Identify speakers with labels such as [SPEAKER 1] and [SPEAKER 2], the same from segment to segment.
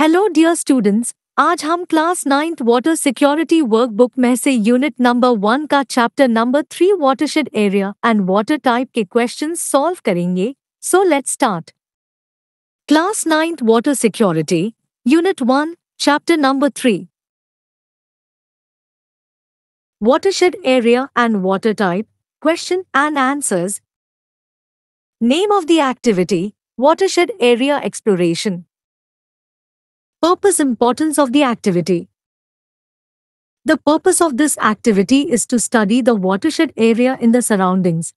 [SPEAKER 1] Hello dear students आज हम class ninth water security workbook में से यूनिट नंबर वन का chapter number three watershed area and water type के questions solve करेंगे so let's start class ninth water security unit one chapter number three watershed area and water type question and answers name of the activity watershed area exploration Purpose Importance of the activity The purpose of this activity is to study the watershed area in the surroundings.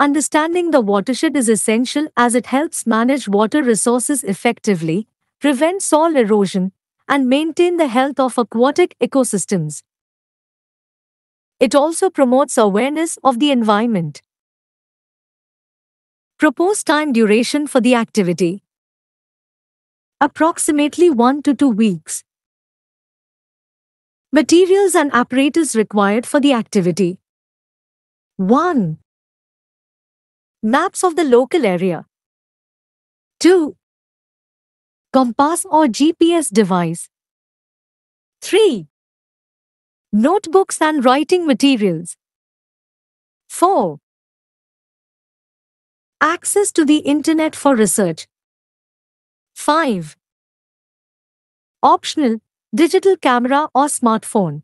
[SPEAKER 1] Understanding the watershed is essential as it helps manage water resources effectively, prevent soil erosion, and maintain the health of aquatic ecosystems. It also promotes awareness of the environment. Proposed time duration for the activity approximately 1 to 2 weeks. Materials and apparatus required for the activity 1. Maps of the local area 2. Compass or GPS device 3. Notebooks and writing materials 4. Access to the Internet for research 5. Optional, digital camera or smartphone.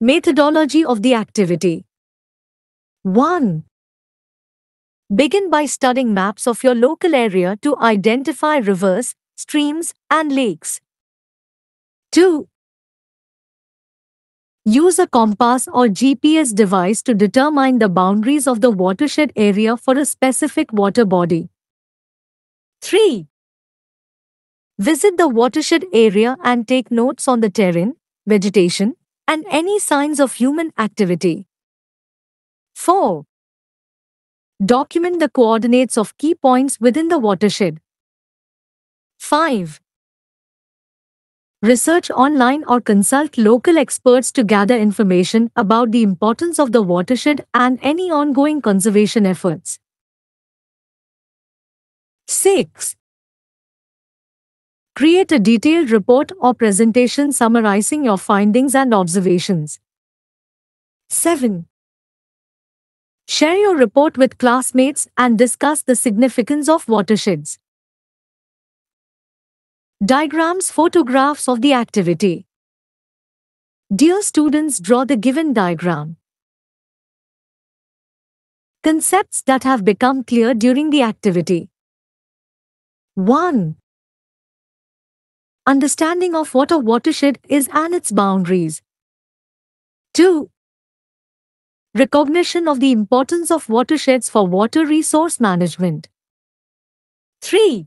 [SPEAKER 1] Methodology of the activity 1. Begin by studying maps of your local area to identify rivers, streams, and lakes. 2. Use a compass or GPS device to determine the boundaries of the watershed area for a specific water body. 3. Visit the watershed area and take notes on the terrain, vegetation, and any signs of human activity. 4. Document the coordinates of key points within the watershed. 5. Research online or consult local experts to gather information about the importance of the watershed and any ongoing conservation efforts. 6. Create a detailed report or presentation summarizing your findings and observations. 7. Share your report with classmates and discuss the significance of watersheds. Diagrams Photographs of the activity. Dear students, draw the given diagram. Concepts that have become clear during the activity. 1. Understanding of what a watershed is and its boundaries. 2. Recognition of the importance of watersheds for water resource management. 3.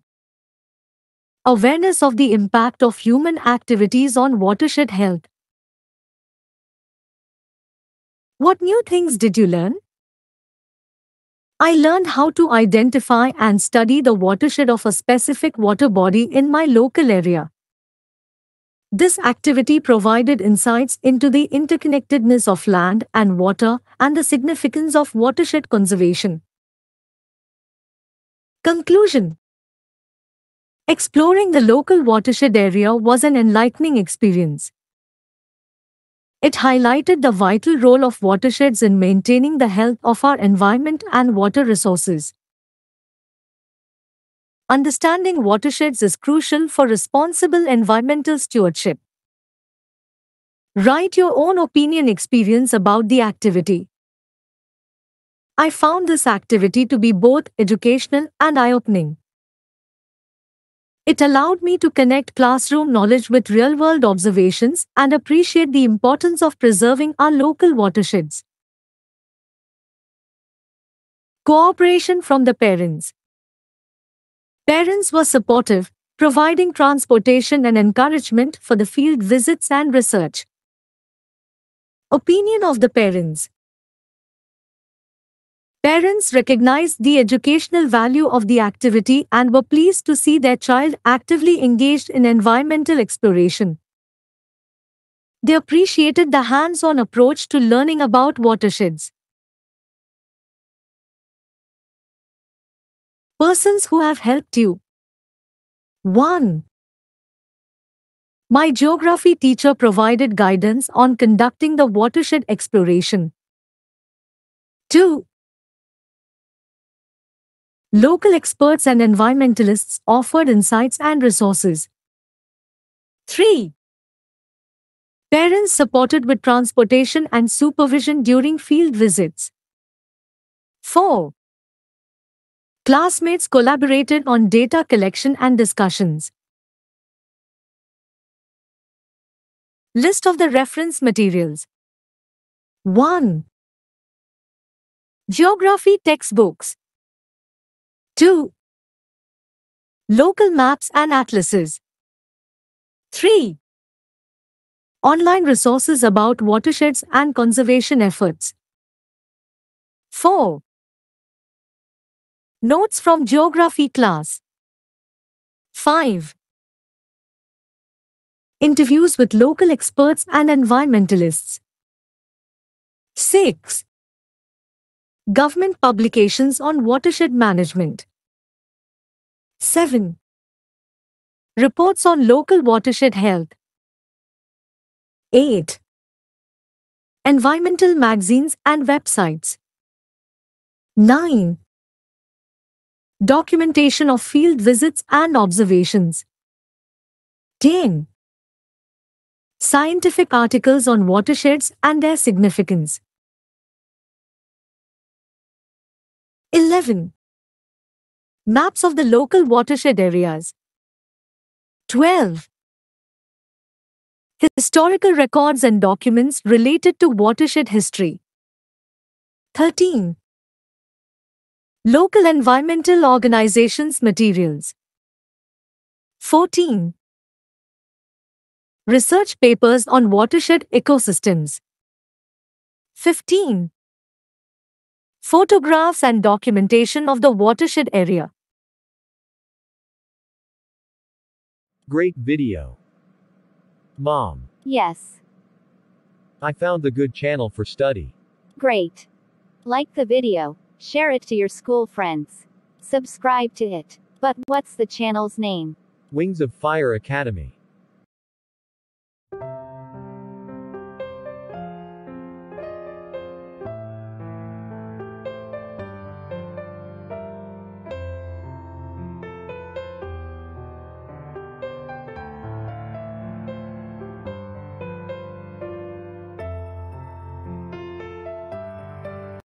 [SPEAKER 1] Awareness of the impact of human activities on watershed health. What new things did you learn? I learned how to identify and study the watershed of a specific water body in my local area. This activity provided insights into the interconnectedness of land and water and the significance of watershed conservation. Conclusion Exploring the local watershed area was an enlightening experience. It highlighted the vital role of watersheds in maintaining the health of our environment and water resources. Understanding watersheds is crucial for responsible environmental stewardship. Write your own opinion experience about the activity. I found this activity to be both educational and eye-opening. It allowed me to connect classroom knowledge with real-world observations and appreciate the importance of preserving our local watersheds. Cooperation from the parents. Parents were supportive, providing transportation and encouragement for the field visits and research. Opinion of the parents. Parents recognized the educational value of the activity and were pleased to see their child actively engaged in environmental exploration. They appreciated the hands-on approach to learning about watersheds. Persons who have helped you. 1. My geography teacher provided guidance on conducting the watershed exploration. 2. Local experts and environmentalists offered insights and resources. 3. Parents supported with transportation and supervision during field visits. 4. Classmates collaborated on data collection and discussions. List of the reference materials. 1. Geography textbooks. 2. Local maps and atlases. 3. Online resources about watersheds and conservation efforts. 4. Notes from geography class. 5. Interviews with local experts and environmentalists. 6. Government publications on watershed management. 7. Reports on local watershed health. 8. Environmental magazines and websites. 9. Documentation of field visits and observations. 10. Scientific articles on watersheds and their significance. 11. Maps of the local watershed areas. 12. Historical records and documents related to watershed history. 13. Local environmental organizations materials. 14. Research papers on watershed ecosystems. 15. Photographs and documentation of the watershed area.
[SPEAKER 2] Great video. Mom,
[SPEAKER 3] Yes.
[SPEAKER 2] I found the good channel for study.
[SPEAKER 3] Great. Like the video. Share it to your school friends. Subscribe to it. But what's the channel's name?
[SPEAKER 2] Wings of Fire Academy.